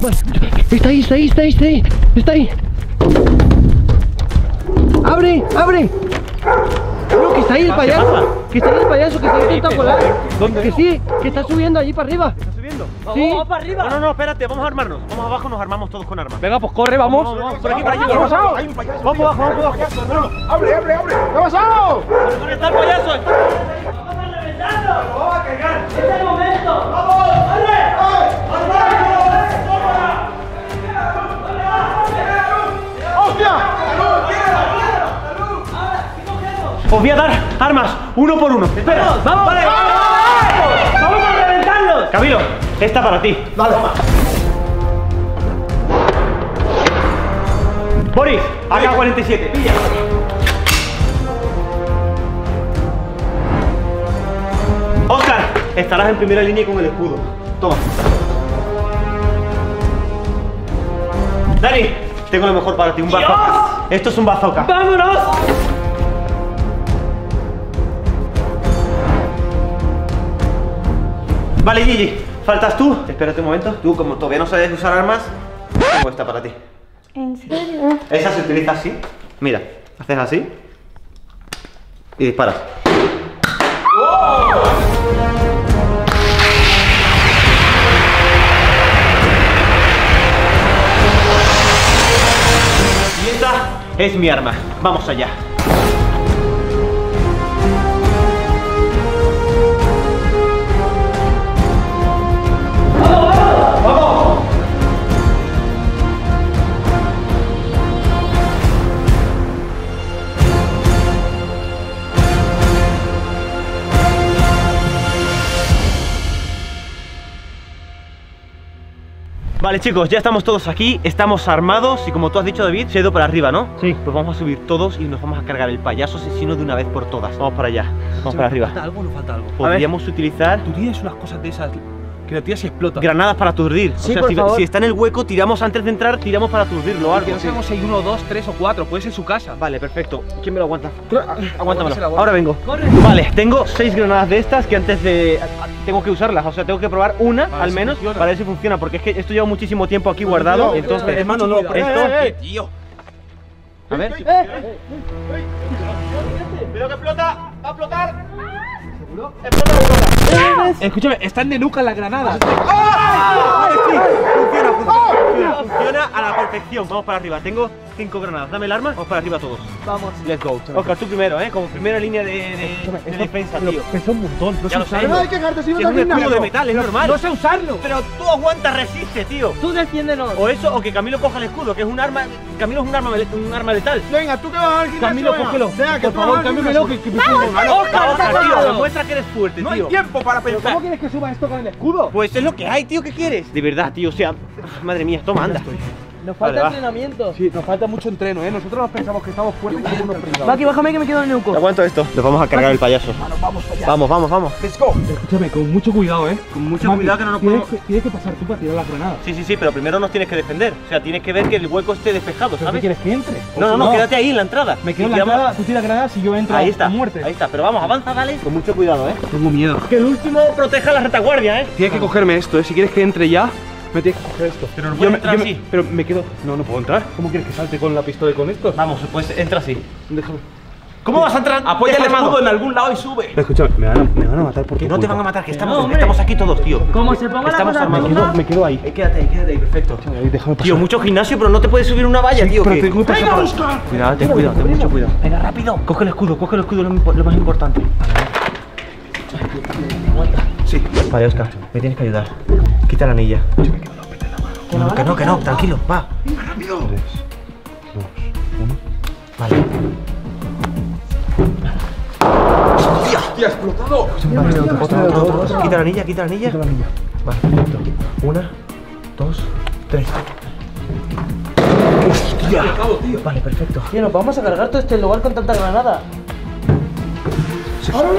Vale. Está ahí, está ahí, está ahí, está ahí. Está ahí. ¡Abre! ¡Abre! No, que está ahí el payaso. Que está ahí el payaso, que está intentando colar. ¿Dónde? Que sí, que está subiendo allí para arriba. ¿Estás subiendo? Sí. Vamos para arriba. No, no, no, espérate, vamos a armarnos. Vamos abajo, nos armamos todos con armas. Venga, pues corre, vamos. Vamos, vamos, por aquí, por aquí, ¿Qué ha vamos. pasado? Hay un payaso. Vamos abajo, vamos abajo. ¡Abre, abre, abre! ¿Qué ha pasado? ¿Dónde está el payaso? ¡Este es el momento! Os voy a dar armas, uno por uno. Espera, ¡Vamos! Vale, ¡Vamos! ¡Vamos a reventarlos! Camilo, esta para ti. Dale. Boris, AK-47. Pilla. Oscar, estarás en primera línea con el escudo. Toma. Dani, tengo lo mejor para ti, un bazooka. Esto es un bazooka. ¡Vámonos! Vale, Gigi, faltas tú. Espérate un momento. Tú, como todavía no sabes usar armas, tengo esta para ti. ¿En serio? Esa se utiliza así. Mira, haces así y disparas. Y esta es mi arma. Vamos allá. Vale chicos, ya estamos todos aquí, estamos armados y como tú has dicho David, se ha ido para arriba, ¿no? Sí. Pues vamos a subir todos y nos vamos a cargar el payaso asesino de una vez por todas. Vamos para allá, vamos para arriba. ¿Falta algo o no falta algo? Podríamos utilizar Tú tienes unas cosas de esas que la tía se explota. granadas para aturdir. Sí, o sea, por si, favor. si está en el hueco, tiramos antes de entrar, tiramos para aturdirlo o Que algo. no sabemos si hay uno, dos, tres o cuatro. Puede ser su casa. Vale, perfecto. ¿Quién me lo aguanta? Aguántasela, Aguántamelo. Ahora vengo. Corre. Vale, tengo seis granadas de estas que antes de. Tengo que usarlas, o sea, tengo que probar una al menos funciona. para ver si funciona, porque es que esto lleva muchísimo tiempo aquí guardado. Entonces, hermano, no, esto. pero- tío. A ver. Cuidado que explota, va a explotar. Escúchame, están de nuca las granadas. Funciona, funciona, funciona, funciona a la perfección. Vamos para arriba. Tengo cinco granadas. Dame el arma. Vamos para arriba todos. Vamos. Let's go. Oscar, tú primero, ¿eh? Como primera línea de, de- de defensa, tío. Pesa un montón. No Ya lo sé. No hay que si no es un escudo de metal, es normal. No sé usarlo. Pero tú aguantas, resiste, tío. Tú defiéndenos. O eso, o que Camilo coja el escudo, que es un arma. Camilo es un arma, un arma letal. Venga, tú que vas al gimnasio. Camilo, cógelo. Venga, que Por favor, cámbiamelo. Que, que me pongo malo. Oscar, Oscar, tío, demuestra que eres fuerte, No hay tío. tiempo para pensar. ¿Cómo quieres que suba esto con el escudo? Pues es lo que hay, tío, ¿qué quieres? De verdad, tío, o sea, madre mía, toma, anda. Nos Vale, falta va. entrenamiento. Sí, nos falta mucho entreno, ¿eh? Nosotros nos pensamos que estamos fuertes y somos unos. Maki, bájame que me quedo en el Te aguanto esto. Nos vamos a cargar el payaso. Vamos. Vamos, vamos, vamos. Let's go. Escúchame, con mucho cuidado, ¿eh? Con mucho Maki, cuidado que no nos tienes podemos. que, tienes que pasar tú para tirar las granadas. Sí, sí, sí, pero primero nos tienes que defender. O sea, tienes que ver que el hueco esté despejado, ¿Pero qué ¿sabes? quieres que entre? No, no, no, quédate ahí en la entrada. Me quedo en la entrada, tú tiras granadas y yo entro Ahí a está, muerte. ahí está, pero vamos, avanza, dale. Con mucho cuidado, eh. Tengo miedo. Que el último proteja la retaguardia, eh. Tienes que cogerme esto, ¿eh? Si quieres que entre ya, me tienes que coger esto. Pero no me- entrar yo me- así. Pero me quedo. No, no puedo entrar. ¿Cómo quieres que salte con la pistola y con esto? Vamos, pues entra así. Déjame. ¿Cómo vas a entrar? Apoya el escudo en algún lado y sube. Escúchame, me van a, me van a matar por Que tu no te van a matar, que estamos, No, estamos aquí todos, tío. Como se ponga la Estamos cosa armados. Me quedo, me quedo ahí. Eh, quédate ahí, quédate ahí, perfecto. Ahí, déjame pasar. Tío, mucho gimnasio, pero no te puedes subir una valla, tío. pero que- tengo que pasar Venga, Oscar. Cuidado, ten cuidado, ten mucho cuidado. Venga, rápido. Coge el escudo, coge el escudo, lo, lo más importante. Aguanta. Sí. Vale, Oscar, me tienes que ayudar. Quita la anilla. Que no, que no, que no, tranquilo, va. Rápido. Vale. Hostia, ha explotado. Vale, otra, otra, otra, otra. Quita la anilla, quita la anilla. Vale, perfecto. Una, dos, tres. Hostia. Vale, perfecto. Tío, nos vamos a cargar todo este lugar con tanta granada.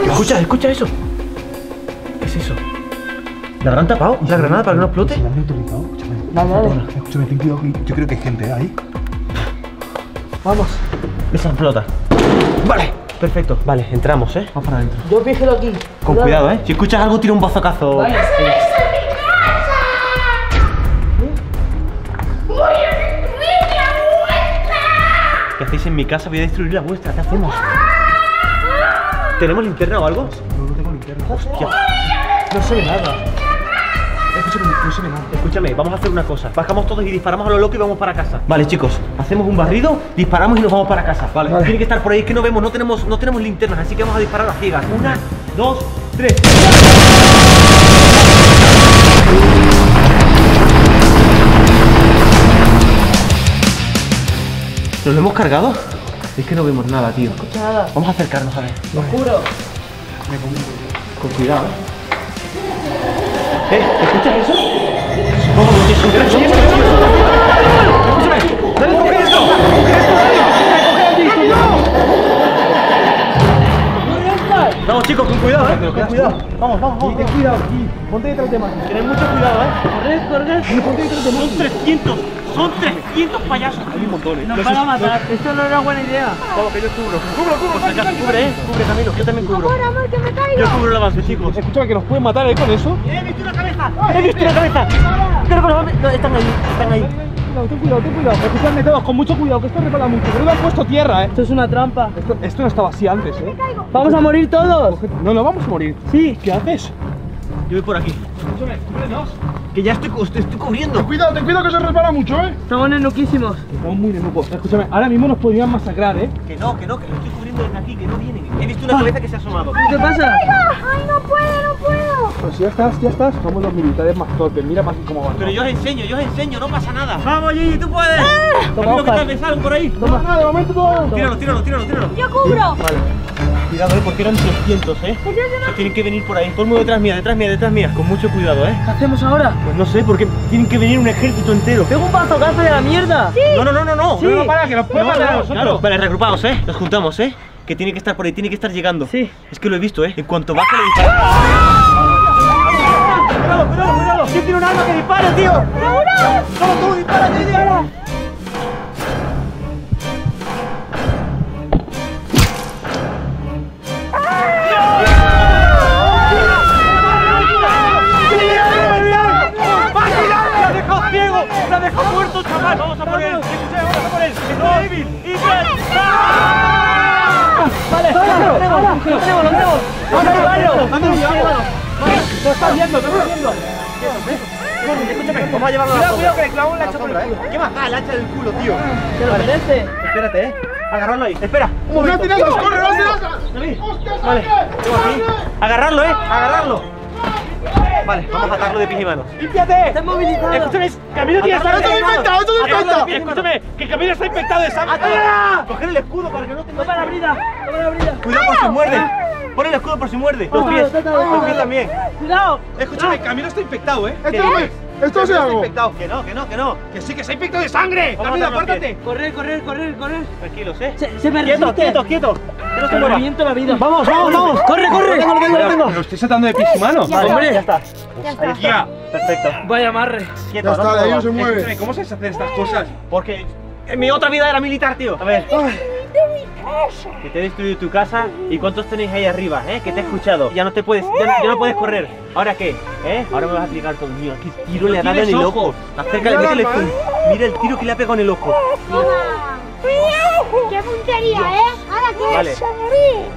Escucha, escucha eso eso? ¿La habrán tapado? ¿La granada para que no explote? Escúchame. Dale, dale. Escúchame, ten cuidado. Yo creo que hay gente ahí. Vamos. Esa explota. Vale. Perfecto. Vale, entramos, ¿eh? Vamos para adentro. Yo vigilo aquí. Con cuidado, cuidado ¿eh? Si escuchas algo, tira un bazocazo. Vale. ¿Qué hacéis en mi casa? Voy a destruir la vuestra. ¿Qué hacemos? ¿Tenemos linterna o algo? No, no tengo linterna. ¡Hostia! No se ve nada. Escúchame, no se ve nada. Escúchame, vamos a hacer una cosa. Bajamos todos y disparamos a lo loco y vamos para casa. Vale, chicos, hacemos un barrido, disparamos y nos vamos para casa. Vale. Tiene que estar por ahí, es que no vemos, no tenemos, no tenemos linternas, así que vamos a disparar a ciegas. Una, dos, tres. ¿Nos lo hemos cargado? Es que no vemos nada, tío. escucha nada. Vamos a acercarnos a ver. Lo juro. Con cuidado. ¿Eh? ¿Escuchas eso? ¿Cómo son grandes? Son grandes. Escúchame. Dale, coge esto. Vamos chicos, con cuidado, eh. Con cuidado. Vamos, vamos, vamos. Ten cuidado, ponte detrás de Mati. Tened mucho cuidado, eh. Corred, corred. Ponte detrás de Son Mati. 300. Son 300 payasos. Hay un montón, eh. Nos van a matar. Esto no era buena idea. Vamos, que yo cubro. Cubro, cubro. Por si cubre, eh. Cubre, Camilo. Yo también cubro. Amor, amor, que me caigo. Yo cubro el avance, chicos. Escúchame, que nos pueden matar, eh, con eso. ¡He visto una cabeza! ¡He visto una cabeza! Creo que no, están ahí, están ahí. Cuidado, ten cuidado, ten cuidado. Escúchame todos, con mucho cuidado, que esto repara mucho. Pero lo han puesto tierra, eh. Esto es una trampa. Esto, esto no estaba así antes, eh. Vamos a morir todos. No, no vamos a morir. Sí. ¿Qué haces? Yo voy por aquí. Escúchame, cúbrenos. Que ya estoy, estoy, estoy cubriendo. Cuidado, ten cuidado que se resbala mucho, eh. Estamos nenuquísimos. Estamos muy nenucos. Escúchame, ahora mismo nos podrían masacrar, eh. Que no, que no, que lo estoy cubriendo desde aquí, que no vienen. He visto una cabeza que se ha asomado. ¿Qué pasa? Ay, no puedo, no puedo. Pues ya estás, ya estás. Somos los militares más torpes. Mira más cómo van. Pero yo os enseño, yo os enseño, no pasa nada. Vamos, Gigi, tú puedes. Toma, ¿qué Oscar. tal? ¿Me salen por ahí? Toma, nada, de momento todo. Tíralo, tíralo, tíralo, tíralo. Yo cubro. Cuidado, eh, porque eran 300, eh. Tienen que venir por ahí. Todo el mundo detrás mía, detrás mía, detrás mía. Con mucho cuidado, eh. ¿Qué hacemos ahora? Pues no sé, porque tienen que venir un ejército entero. Tengo un bazocazo de la mierda. No, no, no, no, no. Sí. No, no, para, que nos pueden No, no, claro. Vale, regrupaos, eh. Nos juntamos, eh. Que tiene que estar por ahí, tiene que estar llegando. Sí. Es que lo he visto, eh. En cuanto baje le disparo. Cuidado, cuidado, cuidado. ¿Quién tiene un arma que dispare, tío? Solo tú, dispara, tío. Te estás viendo, te estás viendo. Escúchame, vamos a llevarlo Cuidado, cuidado, que le clavo un hacha por el culo. ¿Qué más da el hacha del culo, tío? Se lo merece. Espérate, eh. Agarrarlo ahí. Espera. Un ¡No momento. tiras, corre, no tiras! David. ¡Hostia, Vale. sangre! Agarrarlo, eh. Agarrarlo. Vale, vamos a atarlo de pies y manos. ¡Límpiate! Está inmovilizado. Escúchame, Camilo tiene ¡Esto está infectado, esto está infectado! Escúchame, que Camilo está infectado de sangre. Coger el escudo para que no te Toma la brida. Toma la brida. Cuidado si muerde. Pon el escudo por si muerde. Los pies. Los pies también. Cuidado. Escúchame, Camilo está infectado, eh. ¡Esto no es! ¡Esto es algo! Infectado. Que no, que no, que no. Que sí, que está infectado de sangre. Camilo, apártate. Correr, correr, correr, correr. Tranquilos, eh. Se, se me Quieto, resiste. quieto, quieto. Que no se Me mueva. reviento la vida. Vamos, vamos, vamos. Corre, corre. Lo tengo, lo tengo, lo tengo. Me lo estoy saltando de pies y manos. Ya Hombre. Ya está. Ya está. Perfecto. Vaya amarre. Quieto, Ya está, no se mueve. ¿cómo sabes hacer estas cosas? Porque en mi otra vida era militar, tío. A ver. Que te he destruido tu casa y cuántos tenéis ahí arriba, ¿eh? Que te he escuchado. Ya no te puedes, ya, ya no puedes correr. ¿Ahora qué? ¿Eh? Ahora me vas a explicar todo mío. Qué tiro No le ha dado en el ojo. Acércale, Mira métele el. Mira tiro que le ha pegado en el ojo. ¡Qué puntería, eh! ¡Ahora qué Vale.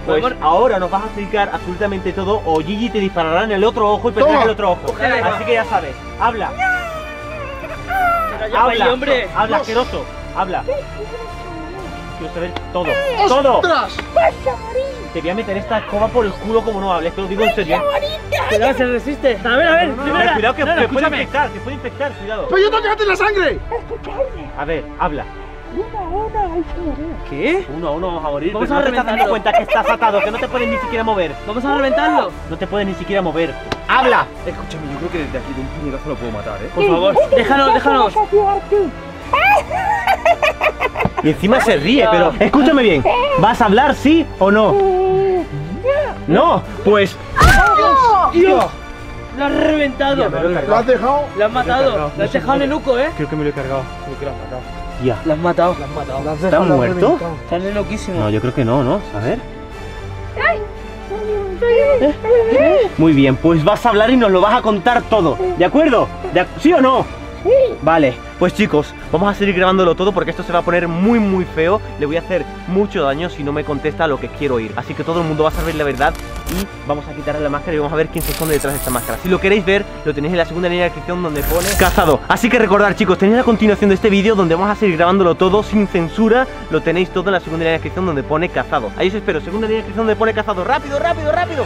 Pues ahora nos vas a explicar absolutamente todo o Gigi te disparará en el otro ojo y perderás el otro ojo. Así que ya sabes. Habla. Habla. hombre. Habla, asqueroso. Habla. Quiero saber todo. Todo. ¡Ostras! Te voy a meter esta escoba por el culo como no hables, te lo digo en serio. Cuidado, se resiste. A ver, a ver. No, no, primera. cuidado que No, no, te puede infectar, te puede infectar, cuidado. ¡Pero yo tengo que la sangre! A ver, habla. ¿Qué? Uno a uno vamos a morir. Vamos pero a no te estás dando reventarlo. cuenta que estás atado, que no te puedes ni siquiera mover. Vamos a reventarlo. No te puedes ni siquiera mover. ¡Habla! Escúchame, yo creo que desde aquí de un puñetazo lo puedo matar, eh. Por favor, déjanos, déjanos. Y encima se ríe, pero escúchame bien. ¿Vas a hablar sí o no? No, pues Dios, lo has reventado. ¿Lo has dejado? Lo has matado. Lo has dejado nenuco, eh. creo que me lo he cargado. Creo que lo has matado. Ya. Lo has matado. Lo has matado. ¿Está muerto? Está nenuquísimo. No, yo creo que no, ¿no? A ver. Muy bien, pues vas a hablar y nos lo vas a contar todo. ¿De acuerdo? ¿De ac- ¿Sí o no? Vale, pues chicos, vamos a seguir grabándolo todo porque esto se va a poner muy muy feo. Le voy a hacer mucho daño si no me contesta lo que quiero oír. Así que todo el mundo va a saber la verdad y vamos a quitarle la máscara y vamos a ver quién se esconde detrás de esta máscara. Si lo queréis ver, lo tenéis en la segunda línea de descripción donde pone cazado. Así que recordad chicos, tenéis la continuación de este vídeo donde vamos a seguir grabándolo todo sin censura. Lo tenéis todo en la segunda línea de descripción donde pone cazado. Ahí os espero, segunda línea de descripción donde pone cazado. ¡Rápido, rápido, rápido!